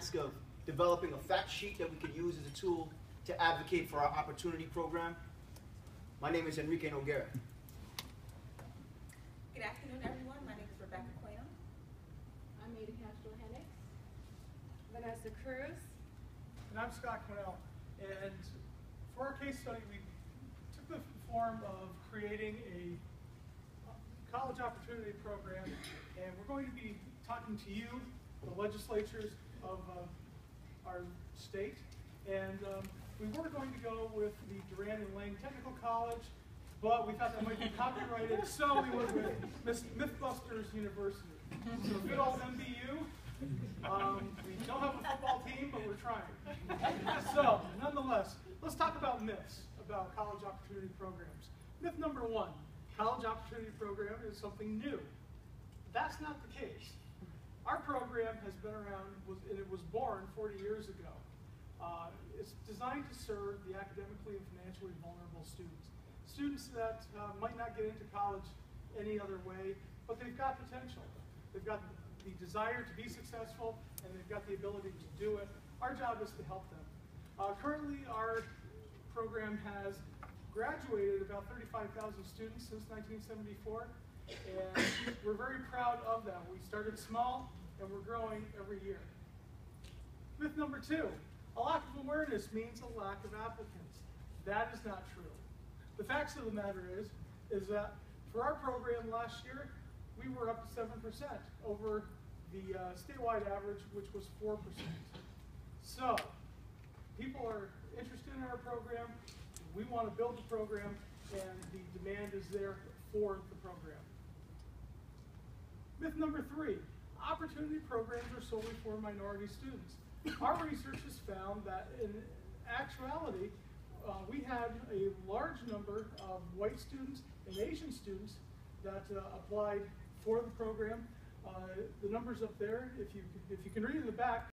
task of developing a fact sheet that we could use as a tool to advocate for our opportunity program. My name is Enrique Noguera. Good afternoon, everyone. My name is Rebecca Quino. I'm Ada Castro Hennig. Vanessa Cruz. And I'm Scott Cornell. And for our case study, we took the form of creating a college opportunity program, and we're going to be talking to you, the legislatures of uh, our state. And um, we were going to go with the Duran and Lang Technical College, but we thought that might be copyrighted, so we went with Myth- Mythbusters University. So good old MBU. Um, we don't have a football team, but we're trying. So, nonetheless, let's talk about myths about college opportunity programs. Myth number one, college opportunity program is something new. That's not the case. Our program has been around, and it was born 40 years ago. Uh, it's designed to serve the academically and financially vulnerable students. Students that uh, might not get into college any other way, but they've got potential. They've got the desire to be successful, and they've got the ability to do it. Our job is to help them. Uh, currently, our program has graduated about 35,000 students since 1974, and we're very proud of that. We started small, and we're growing every year. Myth number two, a lack of awareness means a lack of applicants. That is not true. The facts of the matter is, is that for our program last year, we were up to 7% over the uh, statewide average, which was 4%. So, people are interested in our program, we want to build the program, and the demand is there for the program. Myth number three, opportunity programs are solely for minority students. Our research has found that in actuality, uh, we had a large number of white students and Asian students that uh, applied for the program. Uh, the numbers up there, if you, if you can read in the back,